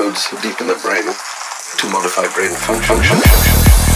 electrodes deep in the brain to modify brain function.